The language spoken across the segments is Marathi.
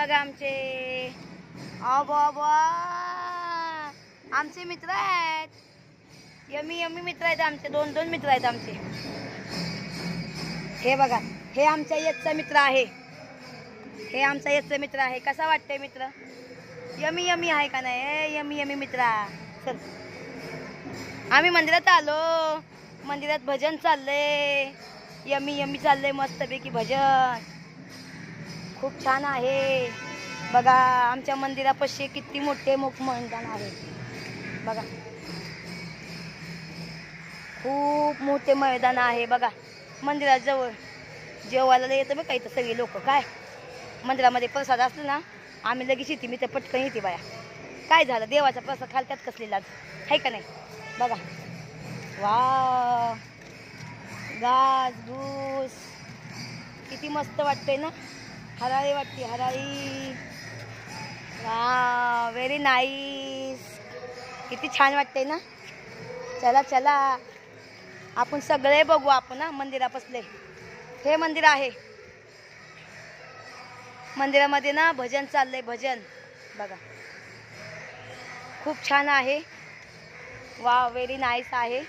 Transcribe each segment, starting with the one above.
बघा आमचे. अबा आमचे मित्र आहेत. यमी यमी मित्र आहेत आमचे. दोन दोन मित्र आहेत आमचे. हे बघा हे आमच्या यशचा मित्र आहे. हे आमचा यशचा मित्र आहे. कसा वाटतंय मित्र? यमी यमी आहे का नाही? ए, यमी यमी मित्रा. चल. आम्ही मंदिरात आलो. मंदिरात भजन चाललंय. यमी यमी चाललंय मस्तपैकी भजन. खूप छान आहे. बघा आमच्या मंदिरापाशी किती मोठे मोठ मैदान आहे. बघा. खूप मोठे मैदान आहे बघा. मंदिराजवळ जेवायला येतं बघा इथं सगळी लोक. काय? मंदिरामध्ये प्रसाद असलं ना आम्ही लगेच येते मी तर पटकन येते बाया. काय झालं? देवाचा प्रसाद खाल त्यात कसली आहे का नाही? बघा. वा गाज घूस किती मस्त वाटतंय ना? हराळी वाटते हराळी. वा व्हेरी नाईस किती छान वाटते ना? चला चला. आपण सगळे बघू आपण मंदिरा मंदिरापासले. हे मंदिर आहे. मंदिरामध्ये ना भजन चाललंय भजन. बघा. खूप छान आहे. वा व्हेरी नाईस आहे.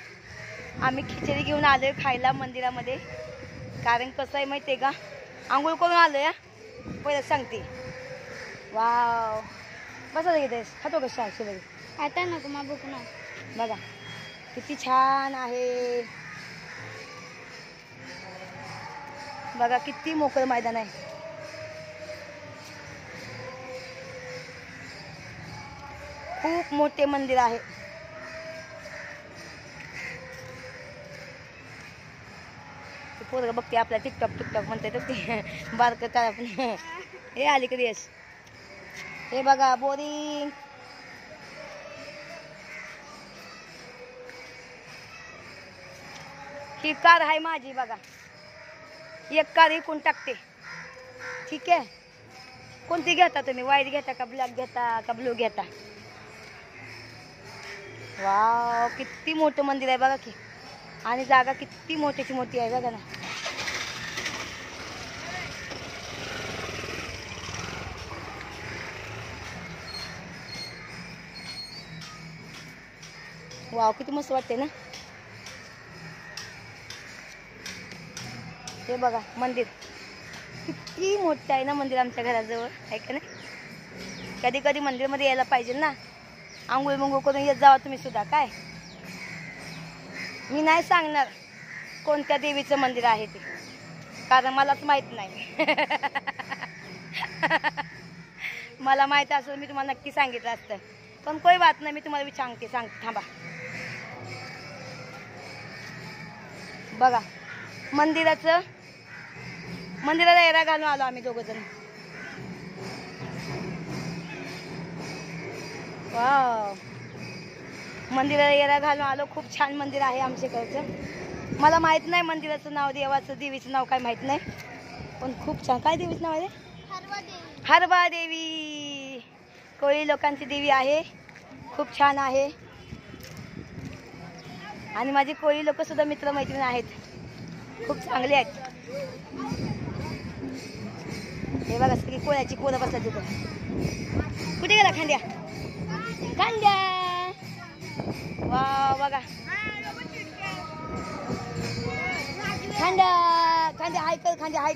आम्ही खिचडी घेऊन आलोय खायला मंदिरामध्ये. कारण कसं आहे माहिती आहे का? आंघोळ करून आलोय हा. पहिलं सांगते वाव बसा घेतेस खातो का शाळेची लगे आता नको मा भूक ना बघा किती छान आहे बघा किती मोकळं मैदान आहे खूप मोठे मंदिर आहे पोरगं बघते आपल्या टिकटॉक टिकटॉक म्हणते तर ते. बारकं काय आपण. हे आली कधी यश हे बघा बोरिंग ही कार आहे माझी बघा. एक कार इकून टाकते. ठीक आहे? कोणती घेता तुम्ही? व्हाईट घेता का ब्लॅक घेता का ब्लू घेता? वाव किती मोठं मंदिर आहे बघा की. आणि जागा किती मोठीची मोठी आहे बघा ना. वाव किती मस्त वाटते ना? हे बघा मंदिर. किती मोठं आहे ना मंदिर आमच्या घराजवळ आहे का नाही? कधी कधी मंदिरमध्ये यायला पाहिजे ना. आंघोळ मंगोळ करून येत जावा तुम्ही सुद्धा काय? मी नाही सांगणार कोणत्या देवीचं मंदिर आहे ते कारण मलाच माहीत नाही. मला माहीत असेल मी तुम्हाला नक्की सांगितलं असतं. पण कोई बात नाही मी तुम्हाला विचारते सांगते सांग थांबा. बघा. मंदिराचं मंदिराला एरा घालून आलो आम्ही दोघ जण. मंदिराला एरा घालून आलो. खूप छान मंदिर आहे आमच्याकडचं. मला माहीत नाही मंदिराचं नाव देवाचं देवीचं नाव काय माहीत नाही. पण खूप छान. काय देवीचं नाव आहे हरबा देवी. कोळी लोकांची देवी आहे. खूप छान आहे. आणि माझे कोळी लोक सुद्धा मित्र मैत्रीण आहेत. खूप चांगले आहेत. हे बघा सगळी कोळ्याची कोळं बसला तिथं कुठे गेला खांद्या खांद्या वा बघा. खांद्या खांद्या हाय खांद्या हाय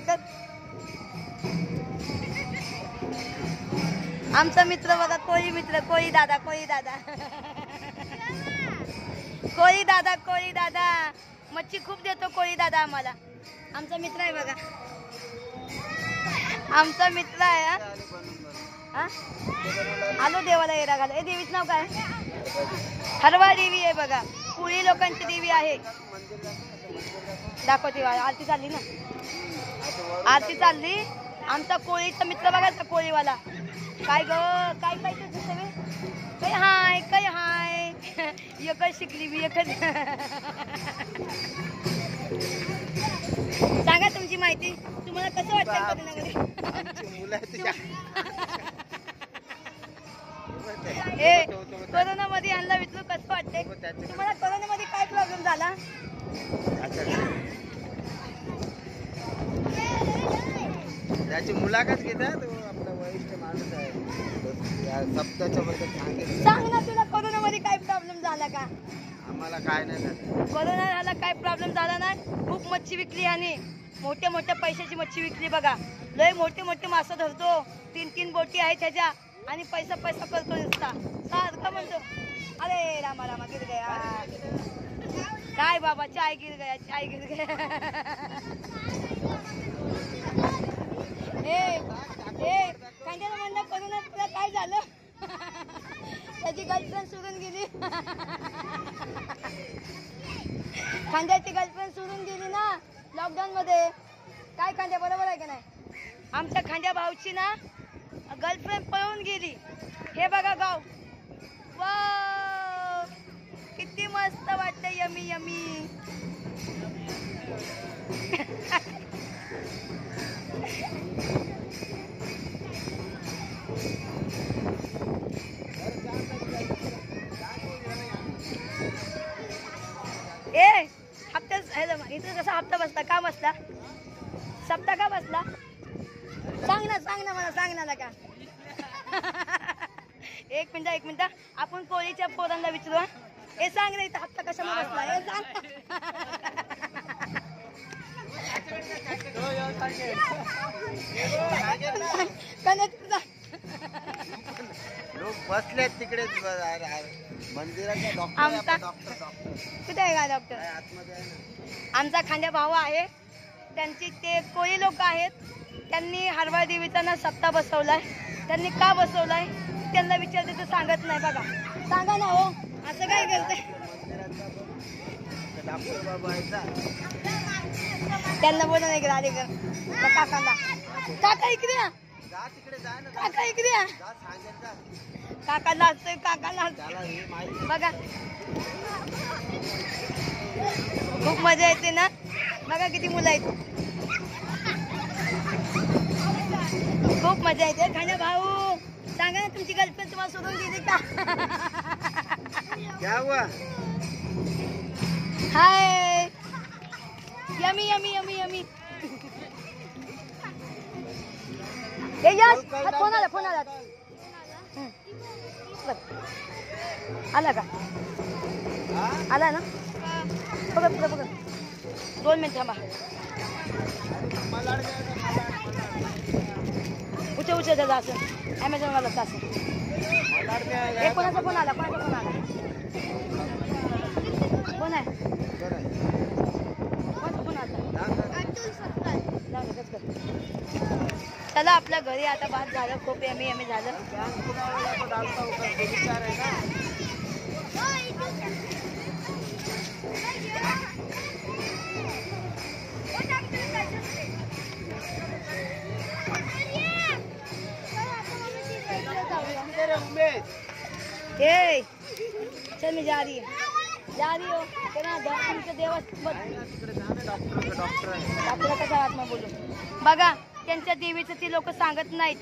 आमचा मित्र बघा कोळी मित्र कोळी दादा कोळी दादा. कोळी दादा कोळी दादा. मच्छी खूप देतो कोळी दादा आम्हाला. आमचा मित्र आहे बघा. आमचा मित्र आहे हा? आलो देवाला येरा घाल ए देवीच नाव काय? हरवा देवी आहे बघा. कुळी लोकांची देवी आहे. दाखवते आरती चालली ना? आरती चालली. आमचा कोळीचा मित्र बघायचा कोळीवाला. काय ग? काय काय सगळे? हाय एकच शिकली मी एकच सांगा तुमची माहिती तुम्हाला कसं वाटतं तुझ्या. ए कोरोनामध्ये यांना विचारू कसं वाटतंय? हो, त्याचं- तुम्हाला कोरोनामध्ये काय प्रॉब्लेम झाला. त्याची मुलाखत घेतात तो आपला वरिष्ठ माणूस आहे. सप्ताच्या बद्दल सांगेल सांग ना तुला कोरोनामध्ये काय प्रॉब्लेम झाला का? आम्हाला काय नाही झालं. कोरोना झाला काय प्रॉब्लेम झाला नाही? खूप मच्छी विकली आणि मोठ्या मोठ्या पैशाची मच्छी विकली बघा. लय मोठे मोठे मासे धरतो. तीन तीन बोटी आहेत त्याच्या आणि पैसा पैसा करतो नुसता. सारखा म्हणतो. अरे रामा रामा गिर गया. काय बाबा चाय गिर गया चाय गिर गया. एक मिनिट आपण कोळीच्या पोरांना विचारू हं. सांग ना इथं हप्ता कशा बसला ए सांग कनेक्ट लोक बसलेत तिकडेच. मंदिराचा डॉक्टर कुठे आहे का डॉक्टर आमचा खांद्या भाऊ आहे. त्यांची ते कोळी लोक आहेत. त्यांनी हरवा देवीचा ना सप्ताह बसवलाय. त्यांनी का बसवलाय? त्यांना विचारते तर सांगत नाही बघा. सांगा ना हो. असं काय करते. त्यांना बोला नाही राधे कर काकांना. काका इकडे या. जा तिकडे जा ना. काका इकडे या. जा सांगेल का काका लाजतोय काका लाजतोय त्याला हे माहिती बघा. खूप मजा येते ना? बघा किती मुलं आहेत. खूप मजा येते. खाण्या भाऊ. तुमची गर्लफ्रेंड तुम्हाला सोडून गेली का क्या हुआ hi yummy yummy yummy yummy ए यश हा, फोन आला फोन आला हं. बघ. आला का हा? आला ना बघा बघा बघा दोन मिनिट थांबा मलाड द्यायचं, मलाड. उचे उचे त्याचा असं ॲमेझॉन वाला असं मलाड द्यायला हे कोणाचा फोन आला? कोणाचा फोन आला? कोण आहे. कोणाचा फोन आला. चला आपल्या घरी आता भात झालं खूप एमी एमी झालं. ए चल मी जा रही है। जा रही हो। त्यांना तुमचं देवा आहे डॉक्टर आहे कशा नाही बोलू। बघा त्यांच्या देवीचं ती लोक सांगत नाहीत.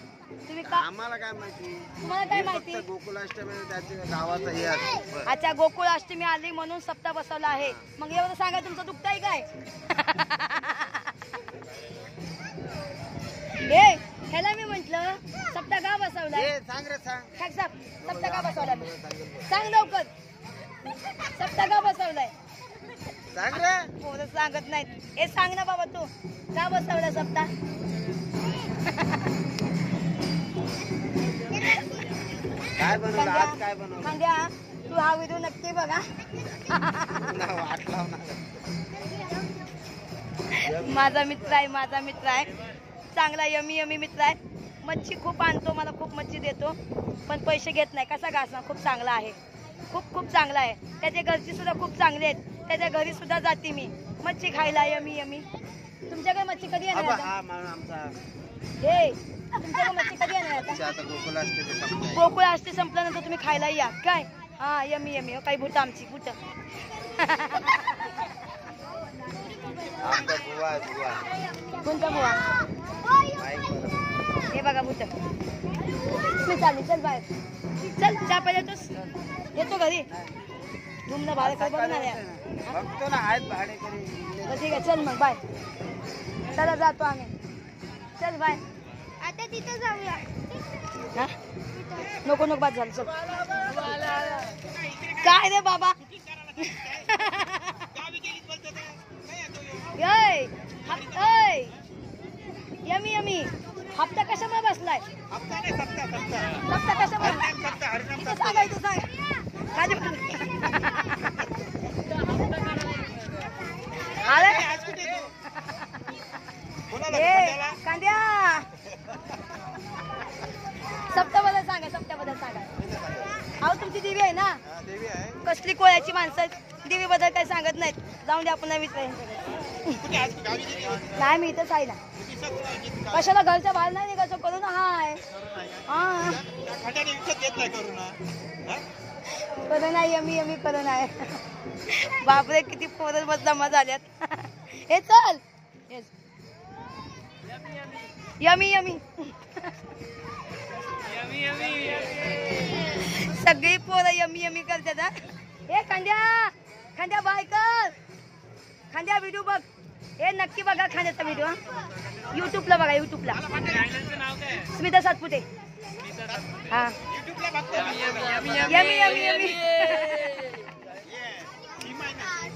तुम्ही का आम्हाला काय माहिती? तुम्हाला काय माहिती फक्त गोकुलाष्टमी त्याच्या गावाचं हे. बरं. अच्छा गोकुळ अष्टमी आली म्हणून सप्ताह बसवला आहे. मग एवढं सांगा तुमचं दुखत आहे काय? म्हंटल सप्ताह का बसवलाय? ए, सांग रे सांग. काय साप सप्ताह बसवला मी? सांग लवकर. सप्ताह का बसवलाय? सांग रे. पोरं सांगत नाहीत. ए सांग ना बाबा तू. का बसवला सप्ताह काय बनवलं? आज काय बनवलं? खांद्या तू हा व्हिडिओ नक्की बघा. माझा मित्र आहे माझा मित्र आहे. चांगला यमी यमी मित्र आहे. मच्छी खूप आणतो मला खूप मच्छी देतो. पण पैसे घेत नाही. कसा घासणार? खूप चांगला आहे. खूप खूप चांगला आहे. त्याच्या घरची सुद्धा खूप चांगले आहेत. त्याच्या घरी सुद्धा जाते मी. मच्छी खायला यमी यमी. तुमच्याकडे मच्छी कधी येणार आता? हा तुमच्याकडे मच्छी कधी येणार आता. गोकुळ असते संपल्यानंतर तुम्ही खायला या. काय? हा यमी यमी. हो, काही भूत आमची भूत. कोणता बुवा. हे बघा भूत. मी चालली चल बाहेर. चल चहा पाहिजे येतोस? येतो घरी. तुमनं भाडे काय बघणार बघतो ना आहेत बरं, ठीक आहे चल मग बाय. चला जातो आम्ही. चल बाय. आता तिथं जाऊया. हा? नको नको बाद झालं चल. काय रे बाबा. Yummy yummy. हप्ता कशामुळे बसलाय? हप्ता कशामुळे? इथं सांगा. इथं सांगा खाली अरे ए कांद्या. सप्त्याबद्दल सांगा सप्त्याबद्दल सांगा. अहो तुमची देवी आहे ना? देवी आहे. कसली कोळ्याची माणसं आहेत. देवी बद्दल काही सांगत नाहीत. जाऊन दे आपण विचार कुठे आज? गावी गेली? नाही मी इथंच आहे ना. कशाला घरच्या बाहेर नाही निघायचं? करून हाय. हा. खड्याने करू यमी यमी करून आहे. बापरे किती पोरं बस जमा झाल्यात. हे चल. Yummy yummy yummy. सगळी पोरं यमी यमी करतात हे खांद्या खांद्या बाय कर. खांद्या व्हिडिओ बघ. हे नक्की बघा खांद्याचा व्हिडिओ युट्यूबला बघा युट्यूबला स्मिता सातपुते. हा.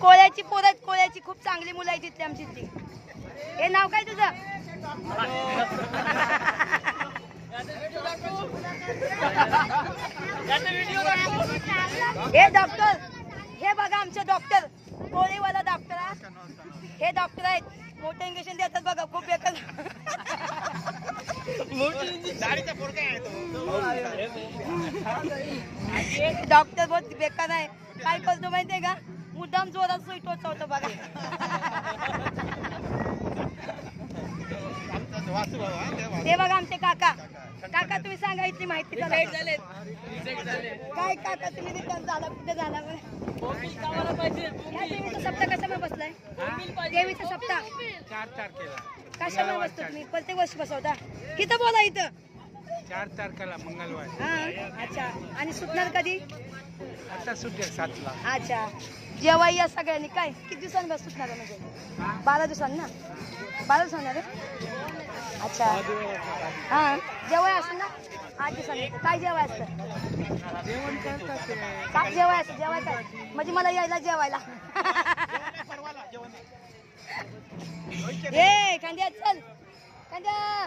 कोळ्याची पोरं आहेत, कोळ्याची खूप चांगली मुलं आहेत तिथली आमची हे नाव काय तुझं? हे डॉक्टर हे बघा आमचे डॉक्टर कोळीवाला डॉक्टर हा. डॉक्टर आहेत. मोठे इंजेक्शन देतात बघा खूप तो. डॉक्टर बहुत बेकार आहे. काय करतो माहितीये का? मुद्दाम जोरात सुई टोचवतो बघा. ते बघा आमचे काका. काका तुम्ही सांगा इथली माहिती. काय काका तुम्ही रिटर्न झाला कुठे झाला बरं? या देवीचा सप्ताह कशामुळे बसलाय? देवीचा सप्ताह. कशामुळे बसतो तुम्ही? प्रत्येक वर्षी बसवता? इथं बोला इथं. चार तारखेला मंगळवार. हा अच्छा. आणि सुटणार कधी? आता सुटेल सातला. अच्छा. जेव्हा या सगळ्यांनी काय? किती दिवसांनी बस सुटणार आहे म्हणजे? बारा दिवसांनी ना? बारा दिवसांना रे? अच्छा. हा. जेवाय असतं ना? आठ दिवसांनी. काय जेवाय असतं? जेवण करतात ते. काय जेवाय असतं? जेवाय काय? म्हणजे मला यायला जेवायला. ए कांद्या चल. कांद्या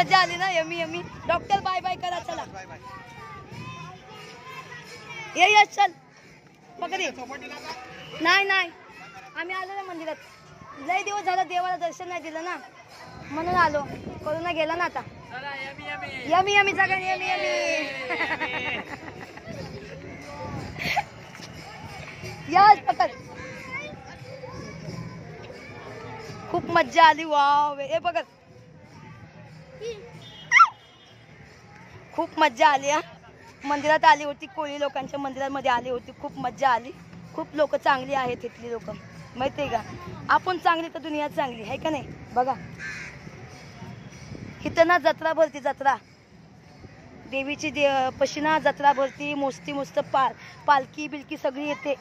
मजा आली ना? Yummy yummy. Doctor bye bye करा चला. ये ये चल. पकड. ये. नाही नाही. आम्ही आलो ना मंदिरात. लय दिवस झाला देवाला दर्शन नाही दिलं ना. म्हणून आलो. कोरोना गेला ना आता. Yummy yummy. सगळ्यांनी यमी यमी याच पकड. खूप मज्जा आली. वाव. हे बघत खूप मज्जा आली हा. मंदिरात आली होती कोळी लोकांच्या मंदिरामध्ये आली होती. खूप मज्जा आली. खूप लोक चांगली आहेत इथली लोक. माहिती आहे का? आपण चांगली तर दुनिया चांगली आहे का नाही? बघा. इथं ना जत्रा भरती जत्रा. देवीची दे पशिना जत्रा भरती मोस्ती मुस्त पाल पालखी बिलकी सगळी येते.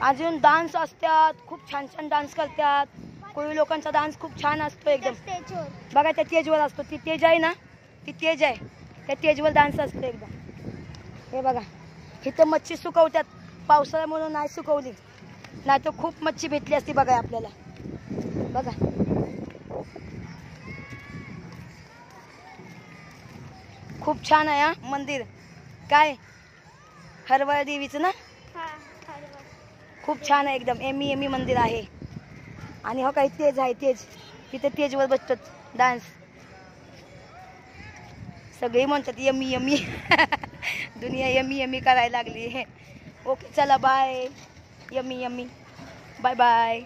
अजून डान्स असतात खूप छान छान डान्स करतात. कोळी लोकांचा डान्स खूप छान असतो एकदम. बघा त्या तेजवर असतो. ती तेज आहे ना? ती तेज आहे. त्या तेजवर डान्स असतो एकदम हे बघा इथं मच्छी सुकवतात. पावसाळ्या म्हणून नाही सुकवली. नाही तर खूप मच्छी भेटली असती बघा आपल्याला. बघा. खूप छान आहे हा मंदिर. काय? हरवळ देवीचं ना? खूप छान आहे एकदम. एमी एमी मंदिर आहे. आणि हो काही तेज आहे तेज. तिथे तेजवर बसतात डान्स सगळे म्हणतात यमी यमी. दुनिया यमी यमी करायला लागली ओके चला bye yummy yummy. Bye bye